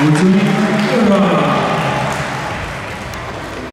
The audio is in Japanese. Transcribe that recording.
宇都宮